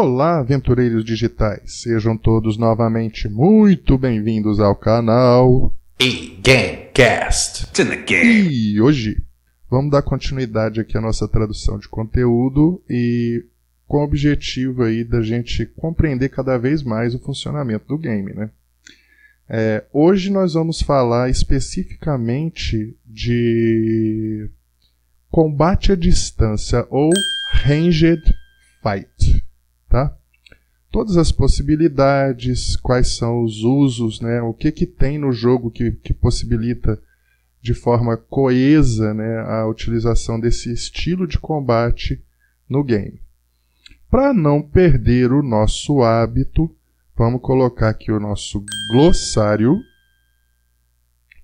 Olá, aventureiros digitais! Sejam todos novamente muito bem-vindos ao canal E-Gamecast. E hoje vamos dar continuidade aqui à nossa tradução de conteúdo e com o objetivo aí da gente compreender cada vez mais o funcionamento do game, né? É, hoje nós vamos falar especificamente de combate à distância ou ranged fight, tá? Todas as possibilidades, quais são os usos, né? O que que tem no jogo que, que possibilita de forma coesa, né, a utilização desse estilo de combate no game. Para não perder o nosso hábito, Vamos colocar aqui o nosso glossário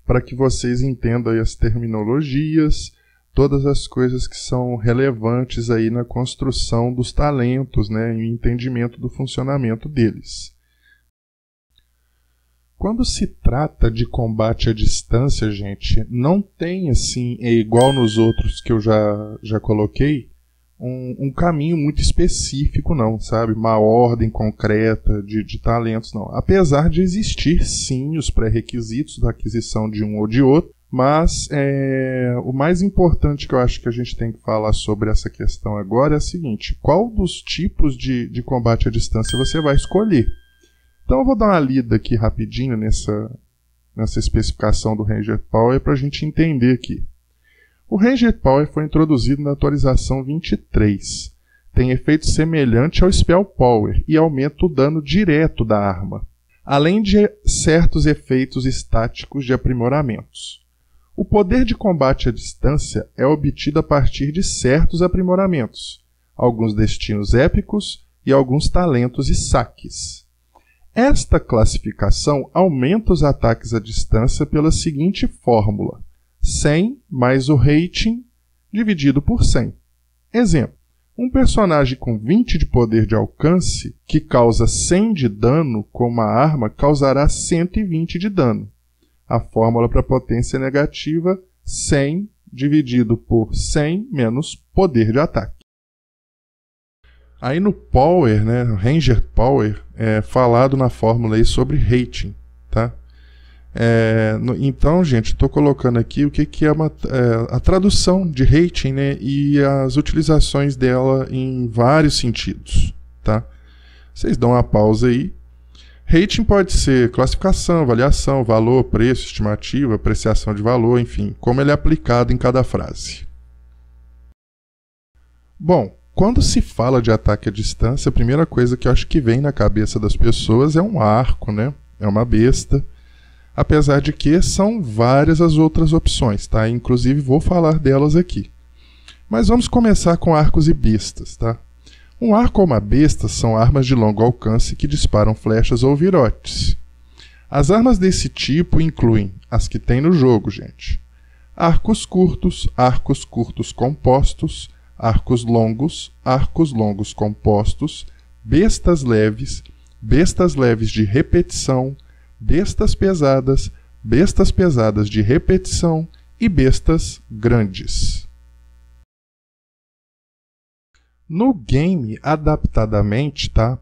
para que vocês entendam as terminologias, todas as coisas que são relevantes aí na construção dos talentos, né, e entendimento do funcionamento deles. Quando se trata de combate à distância, gente, não tem assim, é igual nos outros que eu já, já coloquei, um, um, caminho muito específico, não, sabe? Uma ordem concreta de, de talentos, não. Apesar de existir, sim, os pré-requisitos da aquisição de um ou de outro, mas é, o mais importante que eu acho que a gente tem que falar sobre essa questão agora é o seguinte: qual dos tipos de, de combate à distância você vai escolher? Então eu vou dar uma lida aqui rapidinho nessa, nessa especificação do Ranger Power para a gente entender aqui. O Ranger Power foi introduzido na atualização 23. Tem efeito semelhante ao Spell Power e aumenta o dano direto da arma, além de certos efeitos estáticos de aprimoramentos. O poder de combate à distância é obtido a partir de certos aprimoramentos, alguns destinos épicos e alguns talentos e saques. Esta classificação aumenta os ataques à distância pela seguinte fórmula: 100 mais o rating dividido por 100. Exemplo: um personagem com 20 de poder de alcance que causa 100 de dano com uma arma causará 120 de dano. A fórmula para potência negativa 100 dividido por 100 menos poder de ataque. Aí no Power, né, Ranger Power, é falado na fórmula aí sobre rating, tá? É, no, então, gente, estou colocando aqui o que, que é, uma, é, a tradução de rating né, e as utilizações dela em vários sentidos. Tá? Vocês dão uma pausa aí. Rating pode ser classificação, avaliação, valor, preço, estimativa, apreciação de valor, enfim, como ele é aplicado em cada frase. Bom, quando se fala de ataque à distância, a primeira coisa que eu acho que vem na cabeça das pessoas é um arco, né? É uma besta apesar de que são várias as outras opções, tá? Inclusive vou falar delas aqui. Mas vamos começar com arcos e bestas, tá? Um arco ou uma besta são armas de longo alcance que disparam flechas ou virotes. As armas desse tipo incluem as que tem no jogo, gente. Arcos curtos, arcos curtos compostos, arcos longos, arcos longos compostos, bestas leves, bestas leves de repetição, bestas pesadas, bestas pesadas de repetição e bestas grandes. No game, adaptadamente, tá?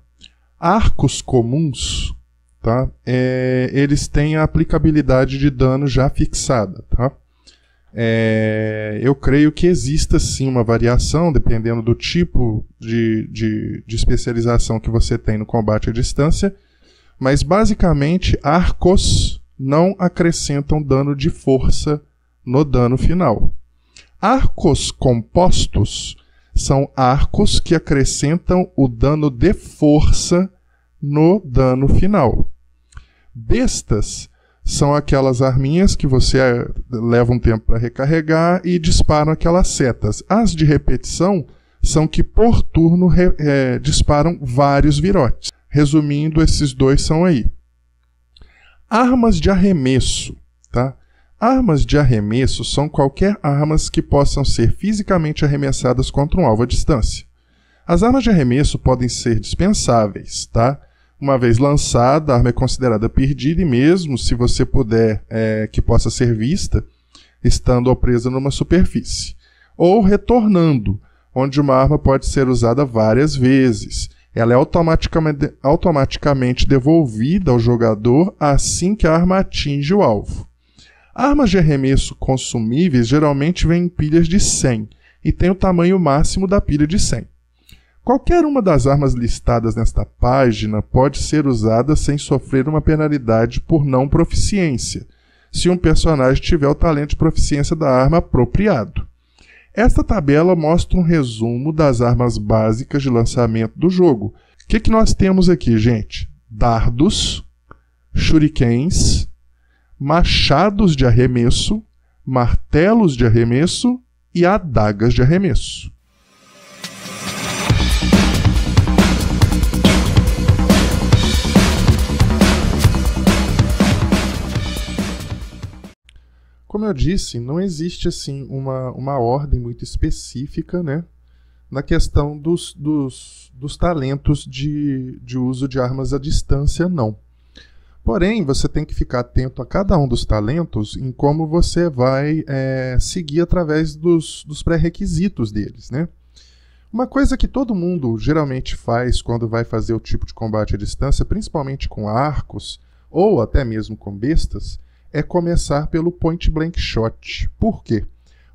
Arcos comuns, tá? É, eles têm a aplicabilidade de dano já fixada, tá? É, eu creio que exista sim uma variação, dependendo do tipo de, de, de especialização que você tem no combate à distância, mas basicamente arcos não acrescentam dano de força no dano final. Arcos compostos são arcos que acrescentam o dano de força no dano final. Bestas são aquelas arminhas que você eh, leva um tempo para recarregar e disparam aquelas setas. As de repetição são que por turno é, disparam vários virotes. Resumindo, esses dois são aí. Armas de arremesso? Armas de arremesso são qualquer armas que possam ser fisicamente arremessadas contra um alvo à distância. As armas de arremesso podem ser dispensáveis, tá? Uma vez lançada, a arma é considerada perdida e mesmo se você puder é, que possa ser vista, estando presa numa superfície. Ou retornando, onde uma arma pode ser usada várias vezes, Ela é automaticamente, automaticamente devolvida ao jogador assim que a arma atinge o alvo. Armas de arremesso consumíveis geralmente vêm em pilhas de 100 e têm o tamanho máximo da pilha de 100. Qualquer uma das armas listadas nesta página pode ser usada sem sofrer uma penalidade por não proficiência, se um personagem tiver o talento de proficiência da arma apropriado. Esta tabela mostra um resumo das armas básicas de lançamento do jogo. O que, que nós temos aqui, gente? Dardos, shurikens, machados de arremesso, martelos de arremesso e adagas de arremesso. Como eu disse, não existe assim uma, uma ordem muito específica, né, na questão dos, dos, dos talentos de, de uso de armas à distância, não. Porém, você tem que ficar atento a cada um dos talentos em como você vai é, seguir através dos, dos pré-requisitos deles, né? Uma coisa que todo mundo geralmente faz quando vai fazer o tipo de combate à distância, principalmente com arcos ou até mesmo com bestas, é começar pelo point blank shot. Por quê?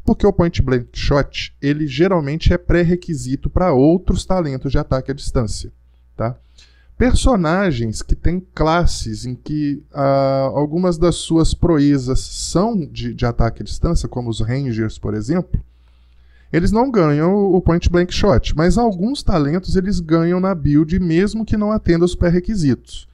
Porque o point blank shot, ele geralmente é pré-requisito para outros talentos de ataque à distância, tá? Personagens que têm classes em que ah, algumas das suas proezas são de, de ataque à distância, como os Rangers, por exemplo, eles não ganham o point blank shot, mas alguns talentos eles ganham na build mesmo que não atenda os pré-requisitos.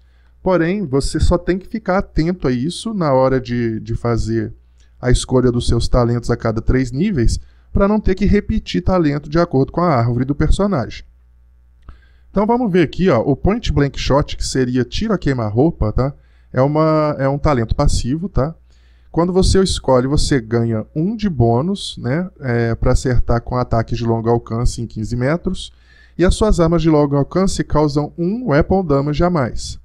Porém, você só tem que ficar atento a isso na hora de, de fazer a escolha dos seus talentos a cada três níveis, para não ter que repetir talento de acordo com a árvore do personagem. Então vamos ver aqui, ó, o Point Blank Shot, que seria tiro a queima-roupa, tá? É, uma, é um talento passivo, tá? Quando você escolhe, você ganha um de bônus, né? É, para acertar com ataques de longo alcance em 15 metros. E as suas armas de longo alcance causam um weapon damage a mais.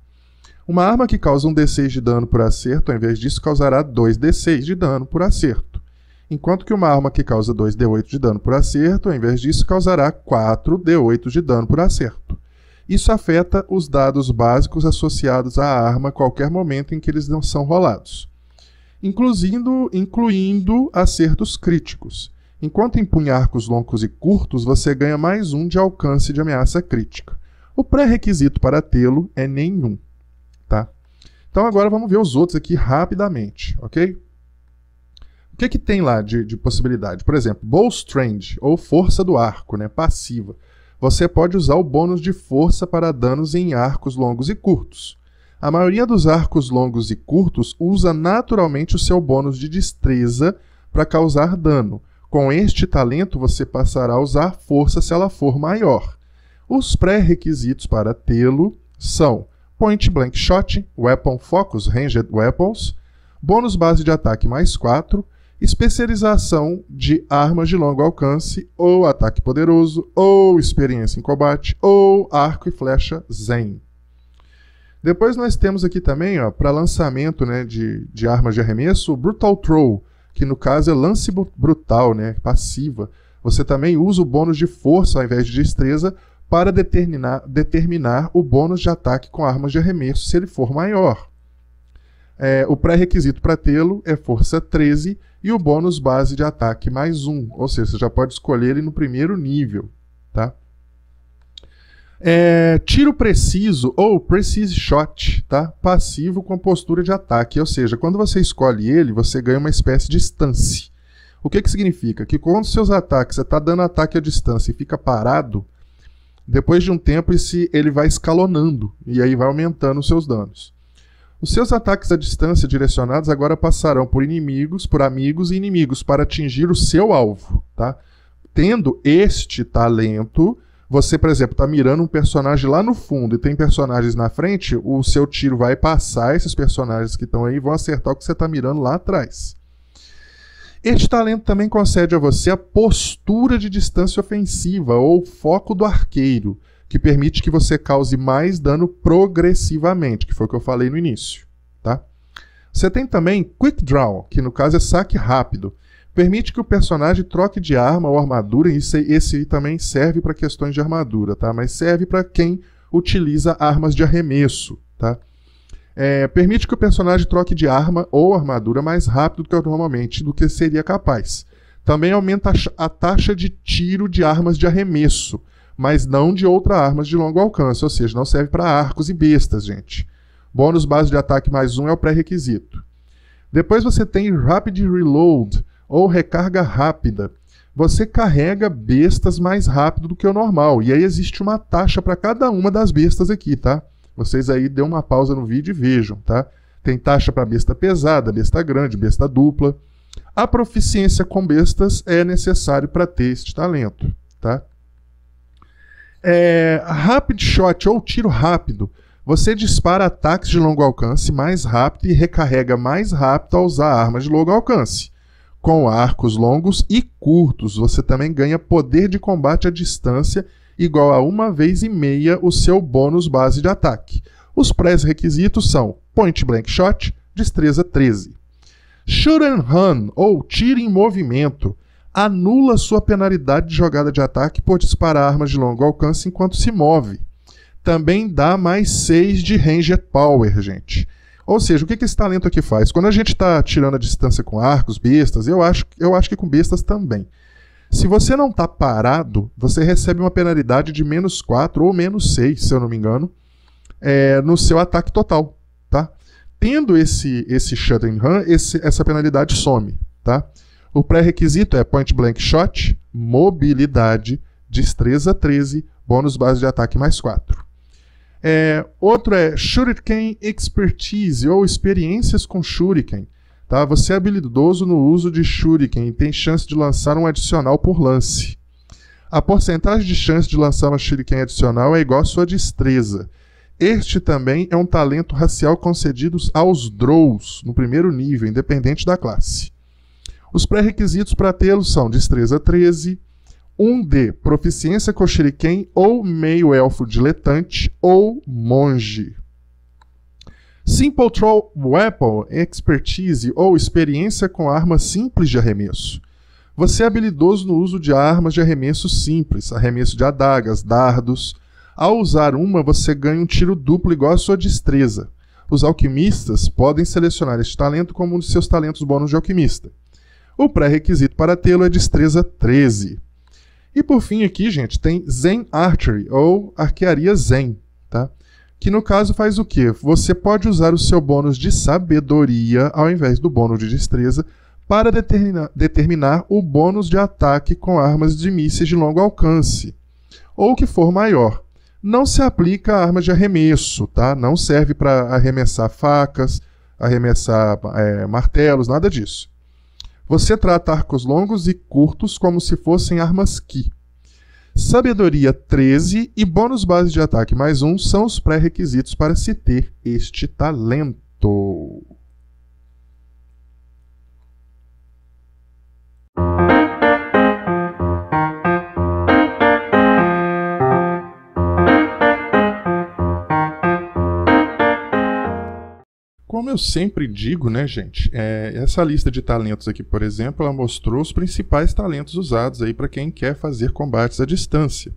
Uma arma que causa um D6 de dano por acerto, ao invés disso, causará 2D6 de dano por acerto. Enquanto que uma arma que causa 2D8 de dano por acerto, ao invés disso, causará 4D8 de dano por acerto. Isso afeta os dados básicos associados à arma a qualquer momento em que eles não são rolados, incluindo, incluindo acertos críticos. Enquanto empunha arcos longos e curtos, você ganha mais um de alcance de ameaça crítica. O pré-requisito para tê-lo é nenhum. Tá? Então agora vamos ver os outros aqui rapidamente, ok? O que, que tem lá de, de possibilidade? Por exemplo, Bowstrand, ou Força do Arco, né, passiva. Você pode usar o bônus de força para danos em arcos longos e curtos. A maioria dos arcos longos e curtos usa naturalmente o seu bônus de destreza para causar dano. Com este talento, você passará a usar força se ela for maior. Os pré-requisitos para tê-lo são Point Blank Shot, Weapon Focus Ranged Weapons, bônus base de ataque mais 4, especialização de armas de longo alcance, ou ataque poderoso, ou experiência em combate, ou arco e flecha Zen. Depois nós temos aqui também, para lançamento né, de, de armas de arremesso, o Brutal Throw, que no caso é lance brutal, né, passiva. Você também usa o bônus de força ao invés de destreza para determinar, determinar o bônus de ataque com armas de arremesso se ele for maior. É, o pré-requisito para tê-lo é força 13 e o bônus base de ataque mais 1, ou seja, você já pode escolher ele no primeiro nível. Tá? É, tiro preciso ou precise shot, tá? passivo com postura de ataque, ou seja, quando você escolhe ele, você ganha uma espécie de stance. O que, que significa? Que quando seus ataques, você está dando ataque à distância e fica parado, depois de um tempo, esse, ele vai escalonando e aí vai aumentando os seus danos. Os seus ataques à distância direcionados agora passarão por inimigos, por amigos e inimigos para atingir o seu alvo, tá? Tendo este talento, você, por exemplo, está mirando um personagem lá no fundo e tem personagens na frente, o seu tiro vai passar esses personagens que estão aí e vão acertar o que você está mirando lá atrás. Este talento também concede a você a postura de distância ofensiva ou foco do arqueiro, que permite que você cause mais dano progressivamente, que foi o que eu falei no início. Tá? Você tem também Quick Draw, que no caso é saque rápido. Permite que o personagem troque de arma ou armadura, e esse, esse também serve para questões de armadura, tá? Mas serve para quem utiliza armas de arremesso, tá? É, permite que o personagem troque de arma ou armadura mais rápido do que normalmente, do que seria capaz. Também aumenta a, a taxa de tiro de armas de arremesso, mas não de outras armas de longo alcance, ou seja, não serve para arcos e bestas, gente. Bônus base de ataque mais um é o pré-requisito. Depois você tem Rapid Reload, ou recarga rápida. Você carrega bestas mais rápido do que o normal. E aí existe uma taxa para cada uma das bestas aqui, tá? Vocês aí dêem uma pausa no vídeo e vejam, tá? Tem taxa para besta pesada, besta grande, besta dupla. A proficiência com bestas é necessário para ter este talento, tá? É, rapid Shot ou tiro rápido. Você dispara ataques de longo alcance mais rápido e recarrega mais rápido ao usar armas de longo alcance. Com arcos longos e curtos, você também ganha poder de combate à distância igual a uma vez e meia o seu bônus base de ataque. Os pré-requisitos são Point Blank Shot, Destreza 13. Shoot and Run, ou Tiro em Movimento, anula sua penalidade de jogada de ataque por disparar armas de longo alcance enquanto se move. Também dá mais 6 de Ranger Power, gente. Ou seja, o que, que esse talento aqui faz? Quando a gente está tirando a distância com arcos, bestas, eu acho, eu acho que com bestas também. Se você não está parado, você recebe uma penalidade de menos 4 ou menos 6, se eu não me engano, é, no seu ataque total. Tá? Tendo esse, esse shut and run, esse, essa penalidade some. Tá? O pré-requisito é point blank shot, mobilidade, destreza 13, bônus base de ataque mais 4. É, outro é Shuriken Expertise ou experiências com Shuriken. Tá? Você é habilidoso no uso de Shuriken e tem chance de lançar um adicional por lance. A porcentagem de chance de lançar uma Shuriken adicional é igual à sua destreza. Este também é um talento racial concedido aos Drows, no primeiro nível, independente da classe. Os pré-requisitos para tê-lo são destreza 13, 1D, proficiência Shuriken ou meio-elfo diletante ou monge. Simple Troll Weapon, expertise ou experiência com armas simples de arremesso. Você é habilidoso no uso de armas de arremesso simples, arremesso de adagas, dardos. Ao usar uma, você ganha um tiro duplo igual à sua destreza. Os alquimistas podem selecionar este talento como um de seus talentos bônus de alquimista. O pré-requisito para tê-lo é destreza 13. E por fim aqui, gente, tem Zen Archery, ou arquearia Zen, tá? Que no caso faz o quê? Você pode usar o seu bônus de sabedoria ao invés do bônus de destreza para determinar, determinar o bônus de ataque com armas de mísseis de longo alcance, ou que for maior. Não se aplica a armas de arremesso, tá? Não serve para arremessar facas, arremessar é, martelos, nada disso. Você trata arcos longos e curtos como se fossem armas Ki. Sabedoria 13 e bônus base de ataque mais um são os pré-requisitos para se ter este talento. Como eu sempre digo, né, gente, é, essa lista de talentos aqui, por exemplo, ela mostrou os principais talentos usados aí para quem quer fazer combates à distância.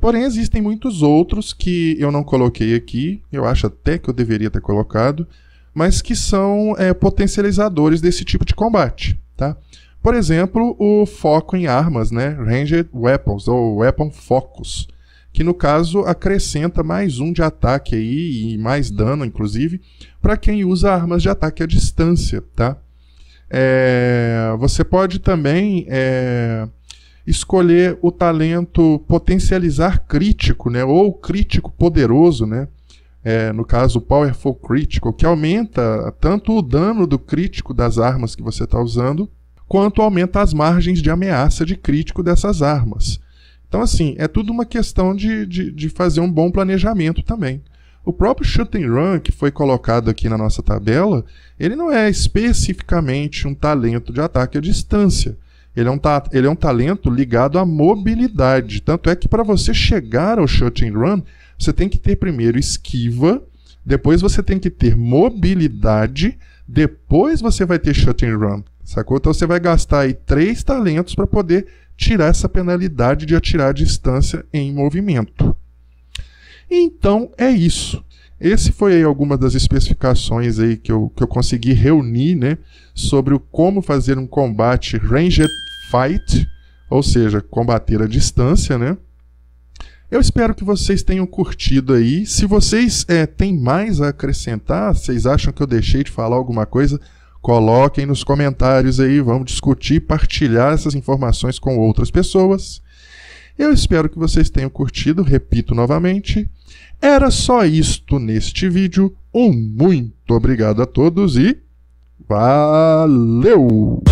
Porém, existem muitos outros que eu não coloquei aqui, eu acho até que eu deveria ter colocado, mas que são é, potencializadores desse tipo de combate, tá? Por exemplo, o foco em armas, né, Ranged Weapons, ou Weapon Focus que no caso acrescenta mais um de ataque aí e mais dano, inclusive, para quem usa armas de ataque à distância, tá? É, você pode também é, escolher o talento potencializar crítico, né? Ou crítico poderoso, né? É, no caso, Powerful Critical, que aumenta tanto o dano do crítico das armas que você está usando, quanto aumenta as margens de ameaça de crítico dessas armas. Então, assim, é tudo uma questão de, de, de fazer um bom planejamento também. O próprio shoot and run que foi colocado aqui na nossa tabela, ele não é especificamente um talento de ataque à distância. Ele é um, ta ele é um talento ligado à mobilidade. Tanto é que para você chegar ao shoot and run, você tem que ter primeiro esquiva, depois você tem que ter mobilidade, depois você vai ter shoot and run. Sacou? Então você vai gastar aí três talentos para poder tirar essa penalidade de atirar a distância em movimento. Então é isso. Esse foi aí alguma das especificações aí que eu, que eu consegui reunir, né, sobre o como fazer um combate ranged fight, ou seja, combater a distância, né? Eu espero que vocês tenham curtido aí. Se vocês é, têm mais a acrescentar, vocês acham que eu deixei de falar alguma coisa, coloquem nos comentários aí, vamos discutir, partilhar essas informações com outras pessoas. Eu espero que vocês tenham curtido, repito novamente. Era só isto neste vídeo. Um muito obrigado a todos e valeu!